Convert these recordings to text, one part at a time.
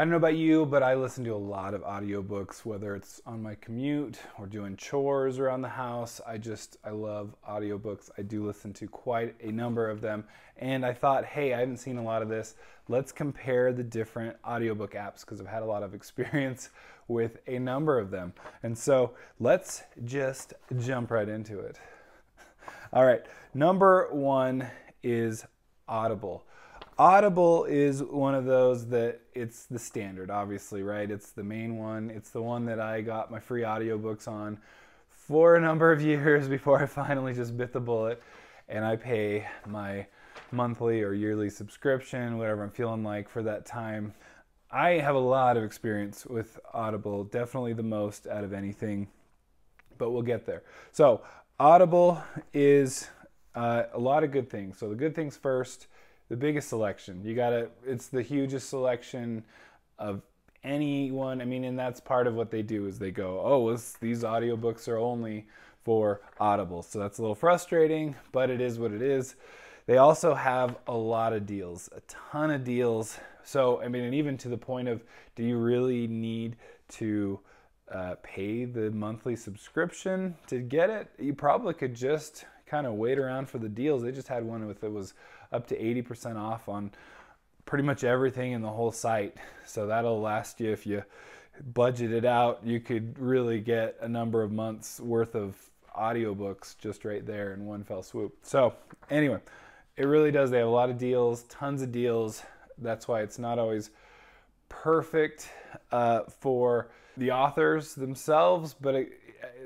I don't know about you, but I listen to a lot of audiobooks, whether it's on my commute or doing chores around the house. I just, I love audiobooks. I do listen to quite a number of them. And I thought, hey, I haven't seen a lot of this. Let's compare the different audiobook apps because I've had a lot of experience with a number of them. And so let's just jump right into it. All right, number one is Audible. Audible is one of those that it's the standard, obviously, right? It's the main one. It's the one that I got my free audiobooks on for a number of years before I finally just bit the bullet and I pay my monthly or yearly subscription, whatever I'm feeling like for that time. I have a lot of experience with Audible, definitely the most out of anything, but we'll get there. So, Audible is uh, a lot of good things. So, the good things first the biggest selection. You got to it's the hugest selection of anyone. I mean, and that's part of what they do is they go, "Oh, these audiobooks are only for Audible." So that's a little frustrating, but it is what it is. They also have a lot of deals, a ton of deals. So, I mean, and even to the point of do you really need to uh, pay the monthly subscription to get it? You probably could just kind of wait around for the deals. They just had one with it was up to 80% off on pretty much everything in the whole site. So that'll last you if you budget it out. You could really get a number of months worth of audiobooks just right there in one fell swoop. So, anyway, it really does. They have a lot of deals, tons of deals. That's why it's not always perfect uh, for the authors themselves, but it,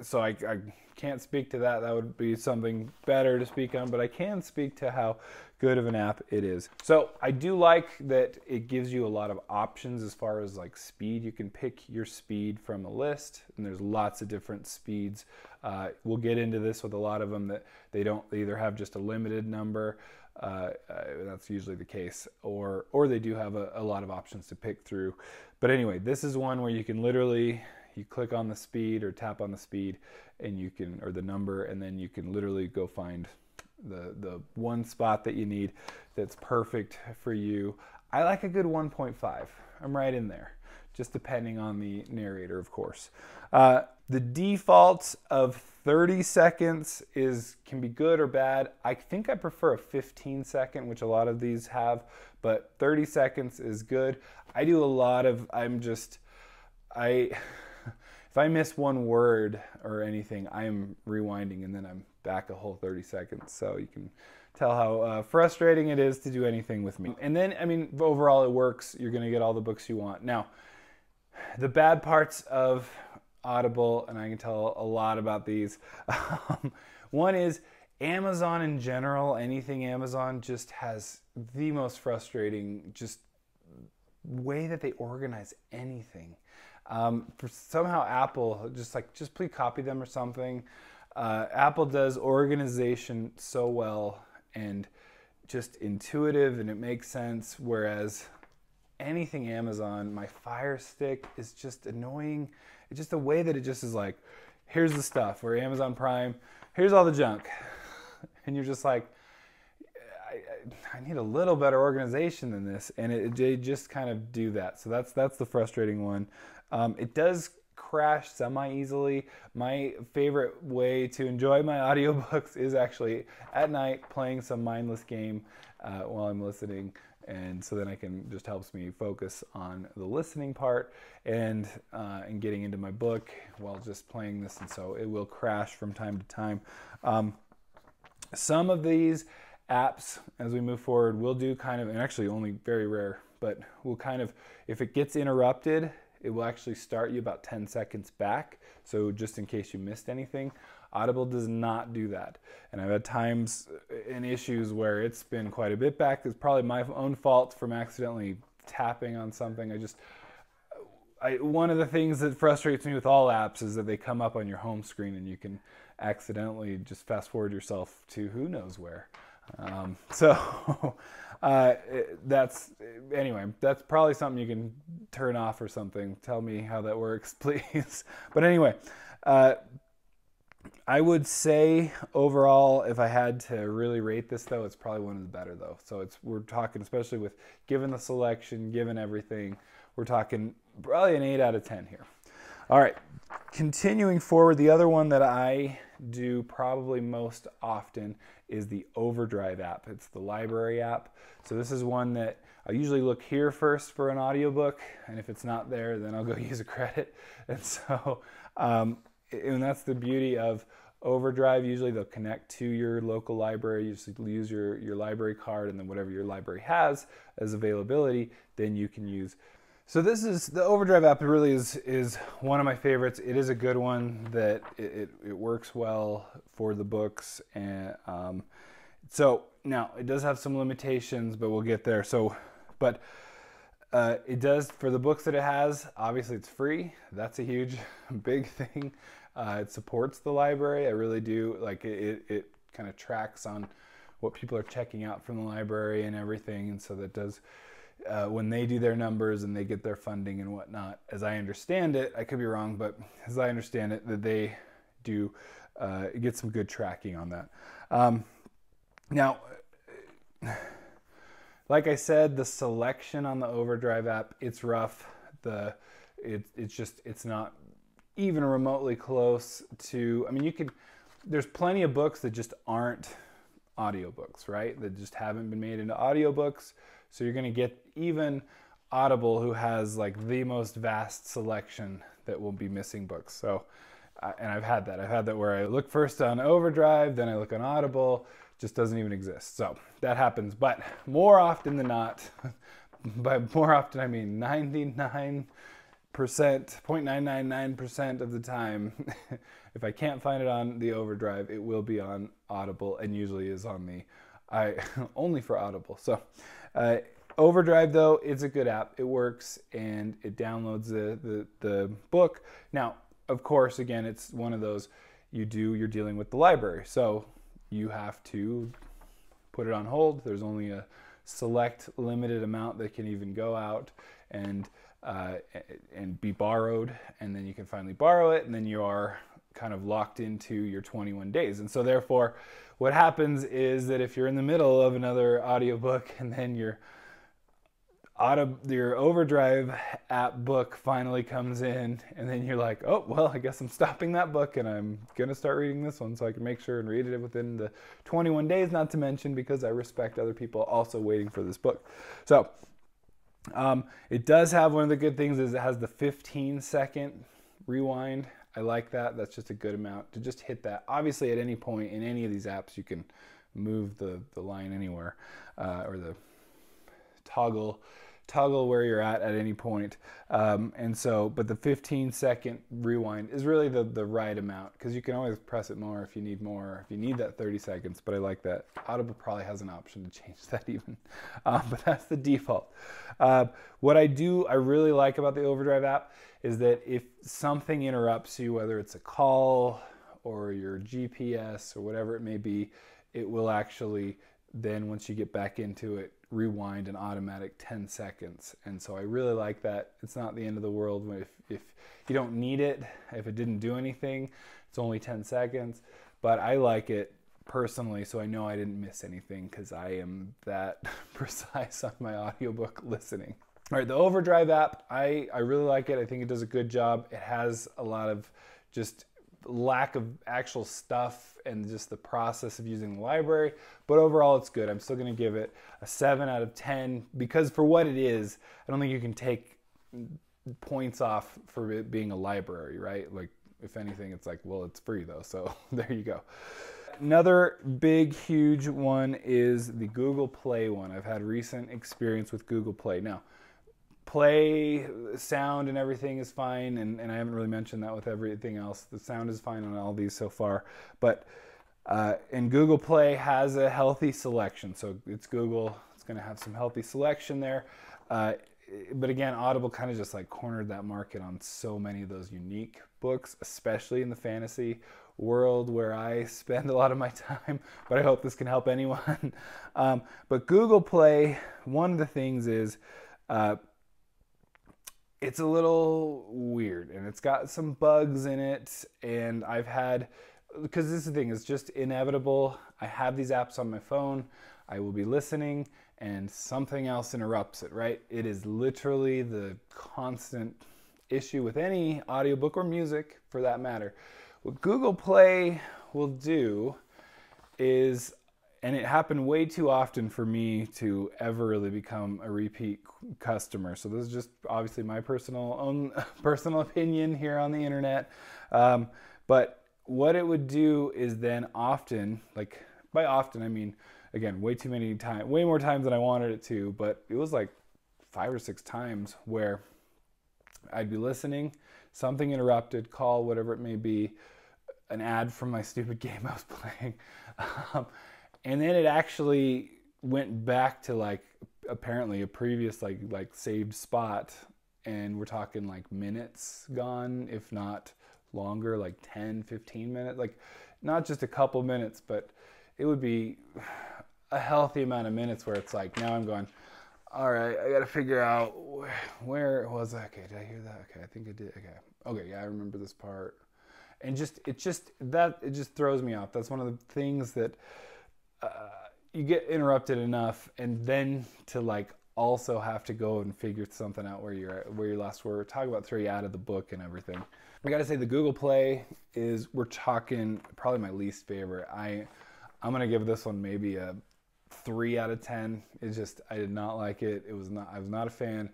so I, I can't speak to that. That would be something better to speak on, but I can speak to how good of an app it is. So I do like that it gives you a lot of options as far as like speed. You can pick your speed from a list, and there's lots of different speeds. Uh, we'll get into this with a lot of them that they don't they either have just a limited number. Uh, uh, that's usually the case, or or they do have a, a lot of options to pick through. But anyway, this is one where you can literally you click on the speed or tap on the speed and you can or the number and then you can literally go find the the one spot that you need that's perfect for you. I like a good 1.5 i'm right in there just depending on the narrator of course. Uh, the default of 30 seconds is can be good or bad. I think i prefer a 15 second which a lot of these have but 30 seconds is good. I do a lot of i'm just i if I miss one word or anything, I'm rewinding and then I'm back a whole 30 seconds. So you can tell how uh, frustrating it is to do anything with me. And then, I mean, overall it works. You're going to get all the books you want. Now, the bad parts of Audible, and I can tell a lot about these. Um, one is Amazon in general, anything Amazon just has the most frustrating just way that they organize anything. Um, for somehow Apple just like just please copy them or something. Uh, Apple does organization so well and just intuitive and it makes sense. Whereas anything Amazon, my Fire Stick is just annoying. It's just the way that it just is like, here's the stuff. Where Amazon Prime, here's all the junk, and you're just like, I, I need a little better organization than this, and it, they just kind of do that. So that's that's the frustrating one. Um, it does crash semi easily. My favorite way to enjoy my audiobooks is actually at night playing some mindless game uh, while I'm listening. And so then I can just helps me focus on the listening part and uh, and getting into my book while just playing this. And so it will crash from time to time. Um, some of these apps, as we move forward, will do kind of, and actually only very rare, but will kind of, if it gets interrupted, it will actually start you about 10 seconds back. So just in case you missed anything, Audible does not do that. And I've had times and issues where it's been quite a bit back. It's probably my own fault from accidentally tapping on something. I just, I, one of the things that frustrates me with all apps is that they come up on your home screen and you can accidentally just fast forward yourself to who knows where. Um, so uh, that's anyway. That's probably something you can turn off or something. Tell me how that works, please. but anyway, uh, I would say overall, if I had to really rate this, though, it's probably one of the better though. So it's we're talking, especially with given the selection, given everything, we're talking probably an 8 out of 10 here. All right, continuing forward, the other one that I do probably most often is the Overdrive app. It's the library app. So this is one that I usually look here first for an audiobook, and if it's not there, then I'll go use a credit. And so, um, and that's the beauty of Overdrive. Usually they'll connect to your local library. You just use your, your library card, and then whatever your library has as availability, then you can use so this is the Overdrive app. Really is is one of my favorites. It is a good one that it, it, it works well for the books, and um, so now it does have some limitations, but we'll get there. So, but uh, it does for the books that it has. Obviously, it's free. That's a huge, big thing. Uh, it supports the library. I really do like it. It, it kind of tracks on what people are checking out from the library and everything, and so that does uh, when they do their numbers and they get their funding and whatnot. As I understand it, I could be wrong, but as I understand it, that they do uh, get some good tracking on that. Um, now, like I said, the selection on the Overdrive app, it's rough. The it, it's just it's not even remotely close to. I mean, you could. There's plenty of books that just aren't audiobooks, right? That just haven't been made into audiobooks. So you're going to get even Audible, who has like the most vast selection that will be missing books. So, uh, and I've had that. I've had that where I look first on Overdrive, then I look on Audible, just doesn't even exist. So that happens. But more often than not, by more often I mean 99 percent 0.999% of the time if i can't find it on the overdrive it will be on audible and usually is on the i only for audible so uh, Overdrive, though, it's a good app. It works and it downloads the, the, the book. Now, of course, again, it's one of those you do, you're dealing with the library. So you have to put it on hold. There's only a select limited amount that can even go out and uh, and be borrowed, and then you can finally borrow it, and then you are kind of locked into your 21 days. And so therefore, what happens is that if you're in the middle of another audiobook and then your auto your overdrive app book finally comes in and then you're like oh well i guess i'm stopping that book and i'm going to start reading this one so i can make sure and read it within the 21 days not to mention because i respect other people also waiting for this book so um, it does have one of the good things is it has the 15 second rewind I like that. That's just a good amount to just hit that. Obviously, at any point in any of these apps, you can move the, the line anywhere uh, or the toggle toggle where you're at at any point. Um, and so, but the 15 second rewind is really the, the right amount because you can always press it more if you need more, if you need that 30 seconds. But I like that. Audible probably has an option to change that even, um, but that's the default. Uh, what I do, I really like about the Overdrive app is that if something interrupts you, whether it's a call or your GPS or whatever it may be, it will actually then once you get back into it rewind an automatic 10 seconds and so i really like that it's not the end of the world if, if you don't need it if it didn't do anything it's only 10 seconds but i like it personally so i know i didn't miss anything because i am that precise on my audiobook listening all right, the Overdrive app, I, I really like it. I think it does a good job. It has a lot of just lack of actual stuff and just the process of using the library, but overall it's good. I'm still going to give it a 7 out of 10 because for what it is, I don't think you can take points off for it being a library, right? Like if anything it's like, well, it's free though. So there you go. Another big, huge one is the Google Play one. I've had recent experience with Google Play. Now, play sound and everything is fine and, and i haven't really mentioned that with everything else. The sound is fine on all these so far but uh, and google play has a healthy selection so it's google it's going to have some healthy selection there. Uh, but again audible kind of just like cornered that market on so many of those unique books especially in the fantasy world where i spend a lot of my time but i hope this can help anyone. Um, but google play one of the things is uh, it's a little weird and it's got some bugs in it and I've had because this is the thing it's just inevitable I have these apps on my phone I will be listening and something else interrupts it, right? It is literally the constant issue with any audiobook or music for that matter. What Google Play will do is and it happened way too often for me to ever really become a repeat customer. So this is just obviously my personal own personal opinion here on the internet. Um, but what it would do is then often, like by often I mean again way too many times, way more times than I wanted it to. But it was like five or six times where I'd be listening, something interrupted, call whatever it may be, an ad from my stupid game I was playing. Um, and then it actually went back to like apparently a previous like like saved spot. And we're talking like minutes gone if not longer like 10 15 minutes like not just a couple minutes but it would be a healthy amount of minutes where it's like now i'm going all right i gotta figure out where, was. That okay did i hear that? Okay i think i did. Okay. Okay yeah i remember this part. And just it just that it just throws me off. That's one of the things that you get interrupted enough, and then to like also have to go and figure something out where you're at, where you last were. Talk about three out of the book and everything. I gotta say the Google Play is we're talking probably my least favorite. I I'm gonna give this one maybe a three out of ten. It just I did not like it. It was not I was not a fan,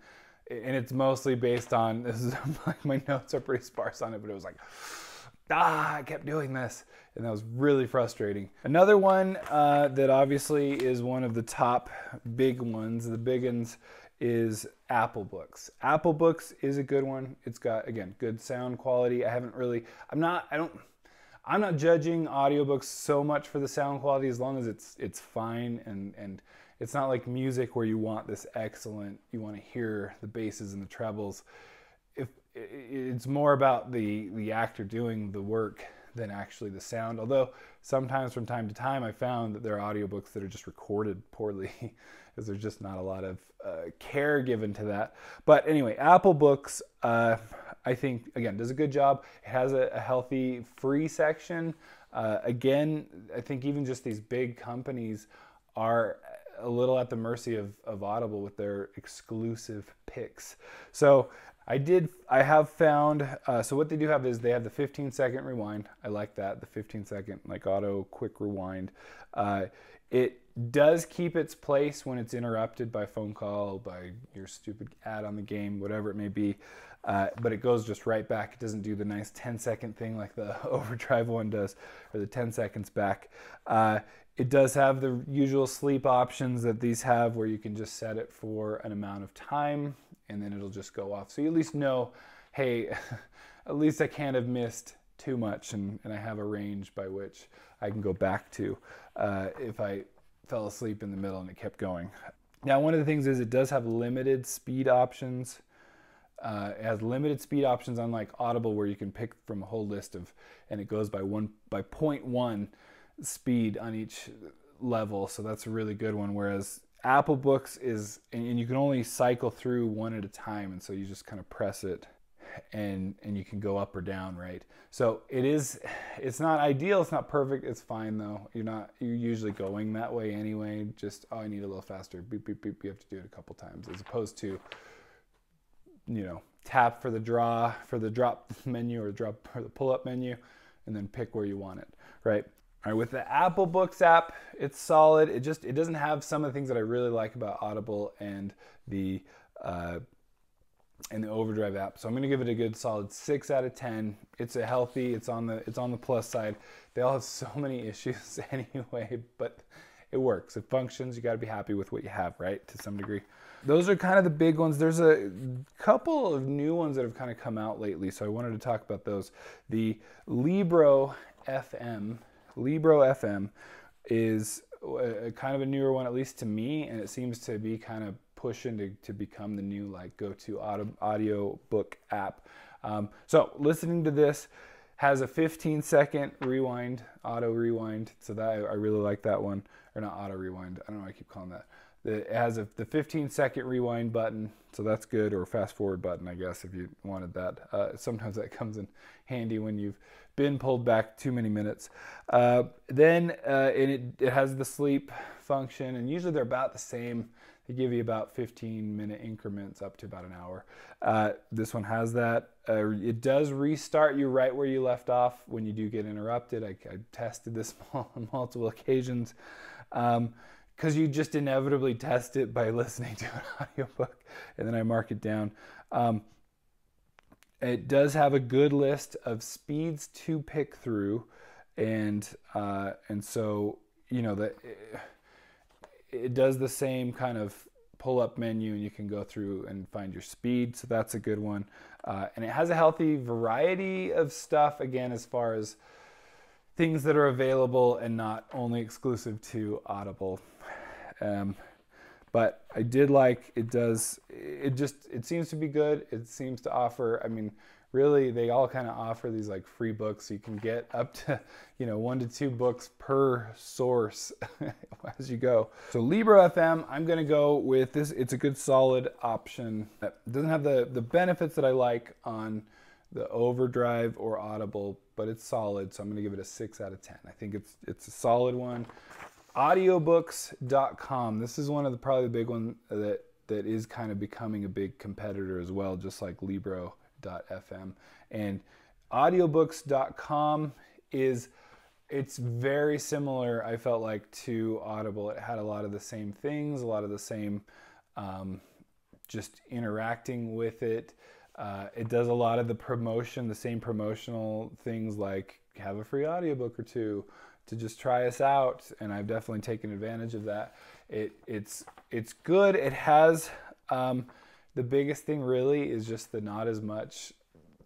and it's mostly based on this is like my notes are pretty sparse on it, but it was like ah, I kept doing this. And that was really frustrating. Another one uh, that obviously is one of the top big ones, the big ones, is Apple Books. Apple Books is a good one. It's got, again, good sound quality. I haven't really, I'm not, I don't, I'm not judging audiobooks so much for the sound quality as long as it's it's fine and and it's not like music where you want this excellent you want to hear the basses and the trebles it's more about the the actor doing the work than actually the sound. Although sometimes from time to time I found that there are audiobooks that are just recorded poorly because there's just not a lot of uh, care given to that. But anyway, Apple Books, uh, I think, again, does a good job. It has a, a healthy free section. Uh, again, I think even just these big companies are a little at the mercy of, of Audible with their exclusive picks. So I did. I have found. Uh, so what they do have is they have the 15 second rewind. I like that. The 15 second like auto quick rewind. Uh, it does keep its place when it's interrupted by phone call, by your stupid ad on the game, whatever it may be. Uh, but it goes just right back. It doesn't do the nice 10 second thing like the overdrive one does, or the 10 seconds back. It does have the usual sleep options that these have where you can just set it for an amount of time and then it'll just go off. So you at least know, hey, at least I can't have missed too much and, and I have a range by which I can go back to uh, if I fell asleep in the middle and it kept going. Now, one of the things is it does have limited speed options. Uh, it has limited speed options, unlike Audible, where you can pick from a whole list of, and it goes by one by 0.1 speed on each level. So that's a really good one. Whereas Apple Books is, and you can only cycle through one at a time, and so you just kind of press it, and and you can go up or down, right? So it is, it's not ideal, it's not perfect, it's fine though. You're not, you're usually going that way anyway. Just oh, I need a little faster. Beep beep beep. You have to do it a couple times, as opposed to, you know, tap for the draw for the drop menu or drop or the pull up menu, and then pick where you want it, right? All right, with the Apple Books app, it's solid. It just it doesn't have some of the things that I really like about Audible and the uh, and the Overdrive app. So I'm going to give it a good solid six out of ten. It's a healthy. It's on the it's on the plus side. They all have so many issues anyway, but it works. It functions. You got to be happy with what you have, right? To some degree. Those are kind of the big ones. There's a couple of new ones that have kind of come out lately, so I wanted to talk about those. The Libro FM Libro FM is a, kind of a newer one, at least to me, and it seems to be kind of pushing to, to become the new like go-to audio, audio book app. Um, so listening to this has a 15 second rewind, auto rewind. So that I really like that one, or not auto rewind. I don't know. Why I keep calling that it has a, the 15 second rewind button, so that's good, or fast forward button, I guess, if you wanted that. Uh, sometimes that comes in handy when you've been pulled back too many minutes. Uh, then uh, it, it has the sleep function, and usually they're about the same. They give you about 15 minute increments up to about an hour. Uh, this one has that. Uh, it does restart you right where you left off when you do get interrupted. I, I tested this on multiple occasions. Um, because you just inevitably test it by listening to an audiobook and then I mark it down. Um, it does have a good list of speeds to pick through, and uh, and so you know that it, it does the same kind of pull up menu, and you can go through and find your speed. So that's a good one, uh, and it has a healthy variety of stuff. Again, as far as things that are available and not only exclusive to Audible. Um, but I did like it does it just it seems to be good. It seems to offer I mean really they all kind of offer these like free books. So you can get up to you know one to two books per source as you go. So libro fm i'm going to go with this. It's a good solid option it doesn't have the the benefits that i like on the overdrive or audible but it's solid so i'm going to give it a 6 out of 10 i think it's it's a solid one audiobooks.com this is one of the probably the big one that that is kind of becoming a big competitor as well just like libro.fm and audiobooks.com is it's very similar i felt like to audible. It had a lot of the same things a lot of the same um, just interacting with it. Uh, it does a lot of the promotion the same promotional things like have a free audiobook or two to just try us out, and I've definitely taken advantage of that. It, it's it's good. It has um, the biggest thing really is just the not as much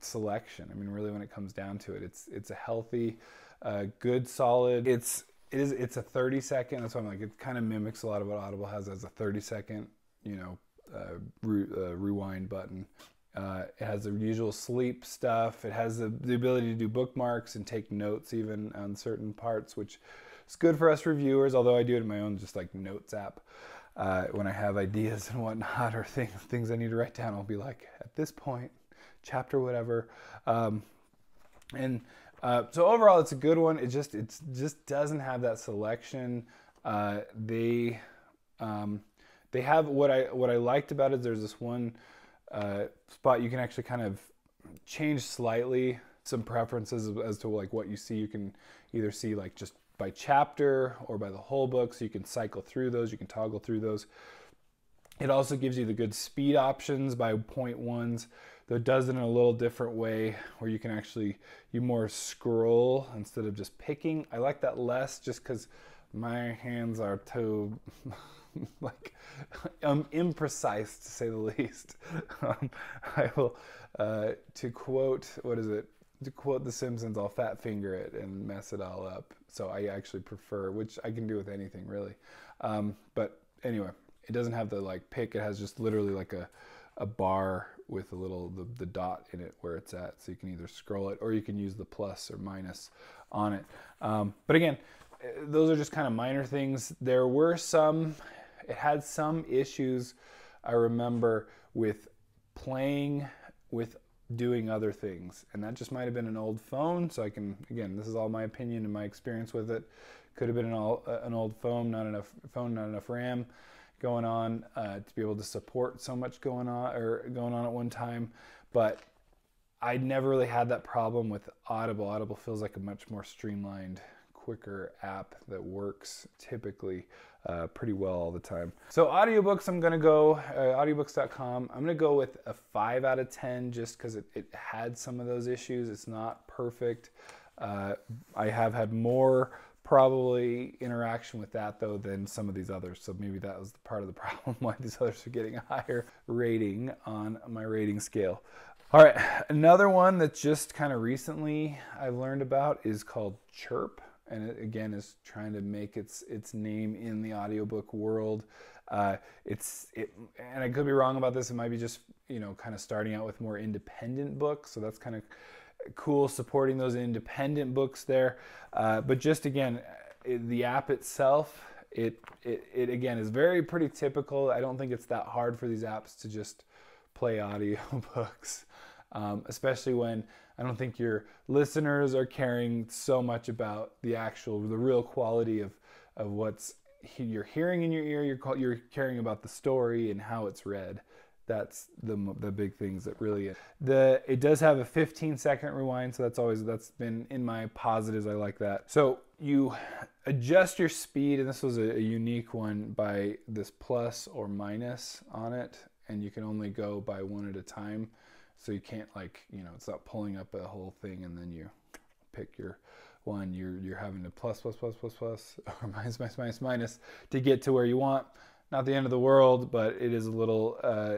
selection. I mean, really, when it comes down to it, it's it's a healthy, uh, good, solid. It's it is it's a 30 second. That's why I'm like it kind of mimics a lot of what Audible has as a 30 second, you know, uh, re, uh, rewind button. Uh, it has the usual sleep stuff. It has the, the ability to do bookmarks and take notes even on certain parts, which is good for us reviewers, although I do it in my own just like notes app. Uh, when I have ideas and whatnot or things, things I need to write down, I'll be like, at this point, chapter whatever. Um, and uh, so overall, it's a good one. It just it just doesn't have that selection. Uh, they um, they have what I what I liked about it. There's this one uh, spot you can actually kind of change slightly some preferences as to like what you see. You can either see like just by chapter or by the whole book, so you can cycle through those. You can toggle through those. It also gives you the good speed options by point ones, though it does it in a little different way where you can actually you more scroll instead of just picking. I like that less just because my hands are too like um, imprecise to say the least. Um, I will, uh, to quote, what is it? To quote The Simpsons, I'll fat finger it and mess it all up. So I actually prefer, which I can do with anything really. Um, but anyway, it doesn't have the like pick. It has just literally like a, a bar with a little the, the dot in it where it's at. So you can either scroll it or you can use the plus or minus on it. Um, but again, those are just kind of minor things. There were some it had some issues, I remember, with playing with doing other things. And that just might have been an old phone. So I can, again, this is all my opinion and my experience with it. Could have been an, all, uh, an old phone, not enough phone, not enough RAM going on uh, to be able to support so much going on or going on at one time. But I never really had that problem with Audible. Audible feels like a much more streamlined quicker app that works typically uh, pretty well all the time. So audiobooks, I'm gonna go, uh, audiobooks.com, I'm gonna go with a five out of 10 just because it, it, had some of those issues. It's not perfect. Uh, I have had more probably interaction with that though than some of these others. So maybe that was part of the problem why these others are getting a higher rating on my rating scale. All right, another one that just kind of recently I've learned about is called Chirp and it again is trying to make its its name in the audiobook world. Uh, it's it, and I could be wrong about this. It might be just you know kind of starting out with more independent books, so that's kind of cool supporting those independent books there. Uh, but just again, the app itself it, it, it again is very pretty typical. I don't think it's that hard for these apps to just play audiobooks, um, especially when I don't think your listeners are caring so much about the actual, the real quality of, of what's you're hearing in your ear. You're you're caring about the story and how it's read. That's the the big things that really the it does have a 15 second rewind, so that's always that's been in my positives. I like that. So you adjust your speed, and this was a, a unique one by this plus or minus on it, and you can only go by one at a time. So you can't like, you know, it's not pulling up a whole thing and then you pick your one. You're you're having to plus plus plus plus plus or minus minus minus minus to get to where you want. Not the end of the world, but it is a little uh,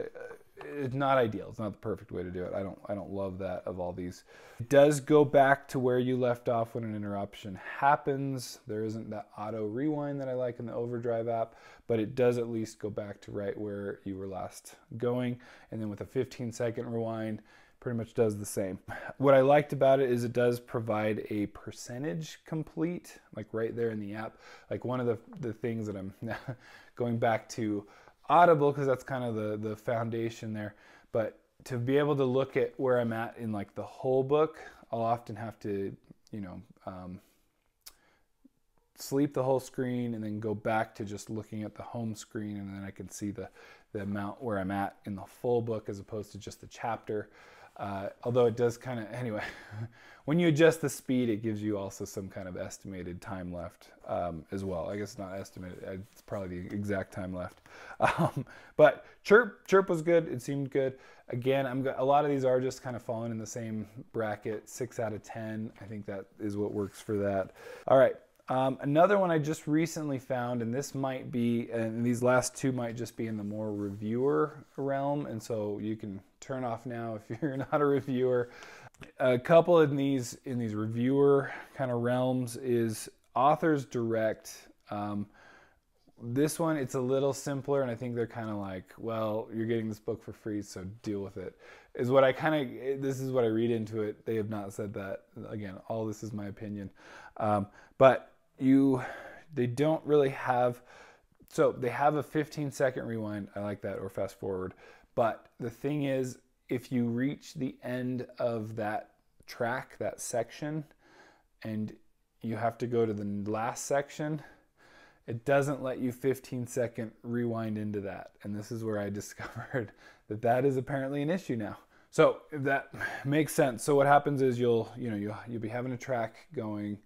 it's not ideal. It's not the perfect way to do it. I don't I don't love that of all these. It does go back to where you left off when an interruption happens. There isn't that auto rewind that I like in the Overdrive app, but it does at least go back to right where you were last going. And then with a 15 second rewind, pretty much does the same. What I liked about it is it does provide a percentage complete, like right there in the app. Like one of the, the things that I'm going back to Audible because that's kind of the the foundation there. But to be able to look at where I'm at in like the whole book, I'll often have to, you know, um, sleep the whole screen and then go back to just looking at the home screen, and then I can see the the amount where I'm at in the full book as opposed to just the chapter. Uh, although it does kind of, anyway, when you adjust the speed, it gives you also some kind of estimated time left um, as well. I guess not estimated, uh, it's probably the exact time left. Um, but Chirp, Chirp was good. It seemed good. Again, I'm a lot of these are just kind of falling in the same bracket, six out of 10. I think that is what works for that. All right. Um, another one I just recently found, and this might be, and these last two might just be in the more reviewer realm, and so you can turn off now if you're not a reviewer. A couple in these in these reviewer kind of realms is Authors Direct. Um, this one it's a little simpler, and I think they're kind of like, well, you're getting this book for free, so deal with it. Is what I kind of this is what I read into it. They have not said that. Again, all this is my opinion, um, but you they don't really have so they have a 15 second rewind i like that or fast forward but the thing is if you reach the end of that track that section and you have to go to the last section it doesn't let you 15 second rewind into that and this is where i discovered that that is apparently an issue now. So if that makes sense. So what happens is you'll you know you'll, you'll be having a track going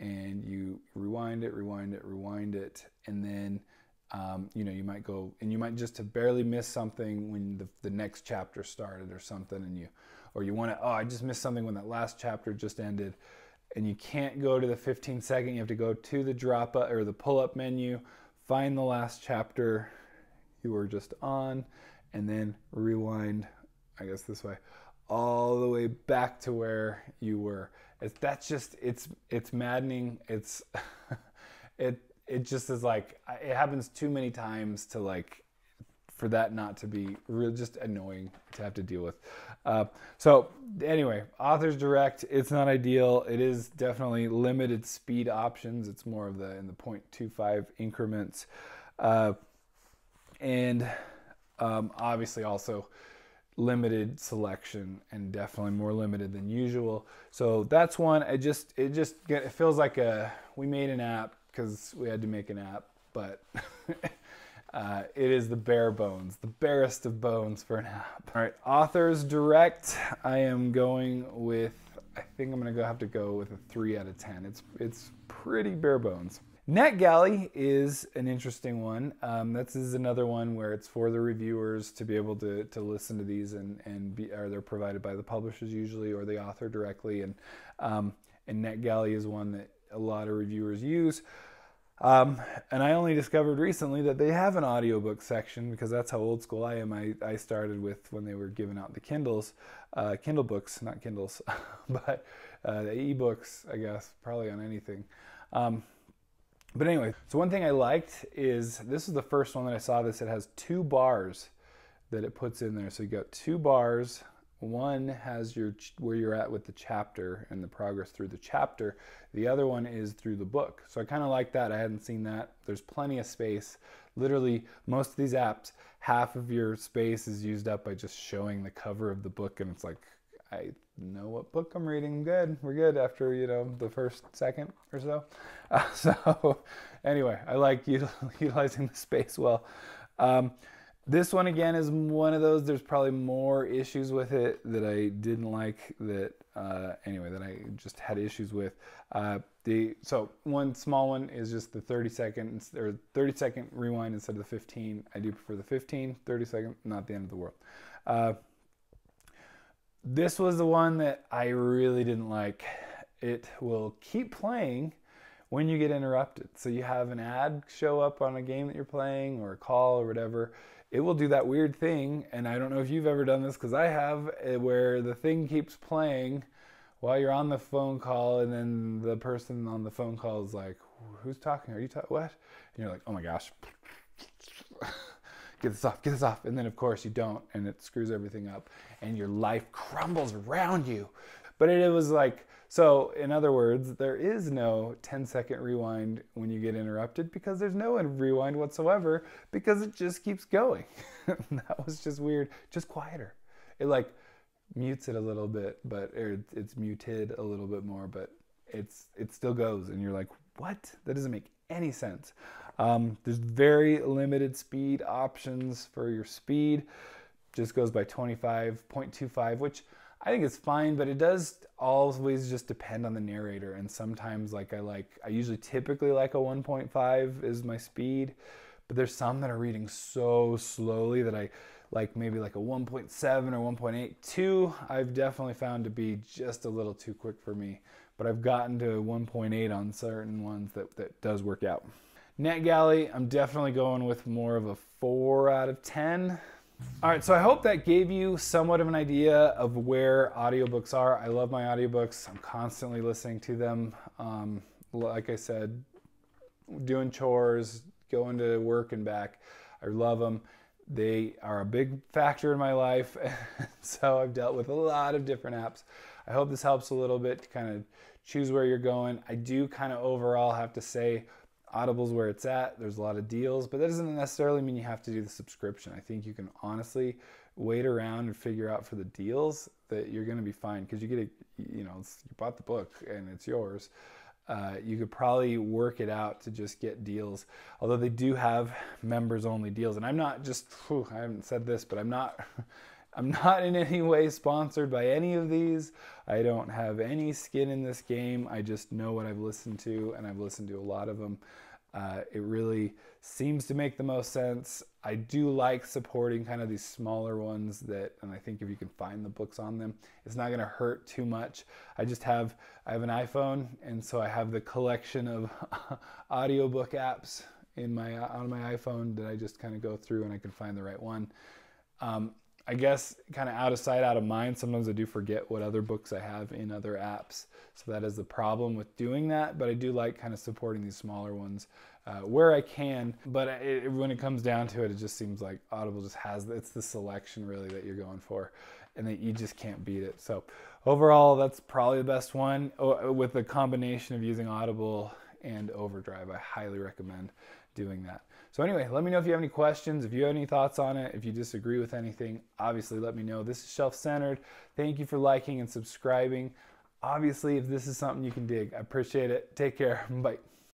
and you rewind it, rewind it, rewind it, and then um, you know you might go and you might just have barely miss something when the, the next chapter started or something, and you or you want to oh I just missed something when that last chapter just ended, and you can't go to the 15 second. You have to go to the drop up or the pull up menu, find the last chapter you were just on, and then rewind. I guess this way all the way back to where you were. It's, that's just it's it's maddening. It's it it just is like it happens too many times to like for that not to be real just annoying to have to deal with. Uh, so anyway, Authors Direct, it's not ideal. It is definitely limited speed options. It's more of the in the 0.25 increments, uh, and um, obviously also limited selection and definitely more limited than usual. So that's one. It just it just it feels like a we made an app because we had to make an app, but uh, it is the bare bones, the barest of bones for an app. All right, authors direct. I am going with. I think I'm gonna go have to go with a three out of ten. It's it's pretty bare bones. NetGalley is an interesting one. Um, this is another one where it's for the reviewers to be able to, to listen to these and, and be, are they're provided by the publishers usually or the author directly. And, um, and NetGalley is one that a lot of reviewers use. Um, and I only discovered recently that they have an audiobook section because that's how old school I am. I, I started with when they were giving out the Kindles, uh, Kindle books, not Kindles, but uh, the ebooks, I guess, probably on anything. Um, but anyway, so one thing I liked is this is the first one that I saw this. It has two bars that it puts in there. So you got two bars one has your where you're at with the chapter and the progress through the chapter. The other one is through the book. So I kind of like that. I hadn't seen that. There's plenty of space. Literally, most of these apps, half of your space is used up by just showing the cover of the book, and it's like, I know what book I'm reading. Good, we're good after you know the first second or so. Uh, so, anyway, I like utilizing the space well. Um, this one again is one of those. There's probably more issues with it that I didn't like. That uh, anyway, that I just had issues with. Uh, the so one small one is just the 30 second or 30 second rewind instead of the 15. I do prefer the 15. 30 second, not the end of the world. This was the one that I really didn't like. It will keep playing when you get interrupted. So you have an ad show up on a game that you're playing or a call or whatever it will do that weird thing. And I don't know if you've ever done this because I have, eh, where the thing keeps playing while you're on the phone call, and then the person on the phone call is like, "Who's talking? Are you talking? What?" And you're like, "Oh my gosh." Get this off, get this off. And then, of course, you don't, and it screws everything up, and your life crumbles around you. But it, was like, so in other words, there is no 10 second rewind when you get interrupted because there's no rewind whatsoever because it just keeps going. that was just weird, just quieter. It like mutes it a little bit, but it's muted a little bit more, but it's it still goes, and you're like, what? That doesn't make any sense. Um, there's very limited speed options for your speed. Just goes by 25.25, which I think it's fine, but it does always just depend on the narrator. And sometimes, like I like, I usually typically like a 1.5 is my speed, but there's some that are reading so slowly that I like maybe like a 1.7 or 1.82. I've definitely found to be just a little too quick for me, but I've gotten to 1.8 on certain ones that that does work out. NetGalley, I'm definitely going with more of a four out of 10. All right, so I hope that gave you somewhat of an idea of where audiobooks are. I love my audiobooks. I'm constantly listening to them. Um, like I said, doing chores, going to work and back. I love them. They are a big factor in my life. so I've dealt with a lot of different apps. I hope this helps a little bit to kind of choose where you're going. I do kind of overall have to say Audible's where it's at. There's a lot of deals, but that doesn't necessarily mean you have to do the subscription. I think you can honestly wait around and figure out for the deals that you're going to be fine because you get a, you know, you bought the book and it's yours. Uh, you could probably work it out to just get deals. Although they do have members only deals, and I'm not just whew, I haven't said this, but I'm not I'm not in any way sponsored by any of these. I don't have any skin in this game. I just know what I've listened to, and I've listened to a lot of them. Uh, it really seems to make the most sense. I do like supporting kind of these smaller ones that, and I think if you can find the books on them, it's not going to hurt too much. I just have, I have an iPhone, and so I have the collection of audiobook apps in my on my iPhone that I just kind of go through and I can find the right one. Um, I guess kind of out of sight, out of mind. Sometimes I do forget what other books I have in other apps. So that is the problem with doing that. But I do like kind of supporting these smaller ones uh, where I can. But it, when it comes down to it, it just seems like Audible just has it's the selection really that you're going for, and that you just can't beat it. So overall, that's probably the best one with the combination of using Audible and Overdrive. I highly recommend doing that. So anyway, let me know if you have any questions, if you have any thoughts on it, if you disagree with anything, obviously let me know. This is Shelf Centered. Thank you for liking and subscribing. Obviously, if this is something you can dig, I appreciate it. Take care. Bye.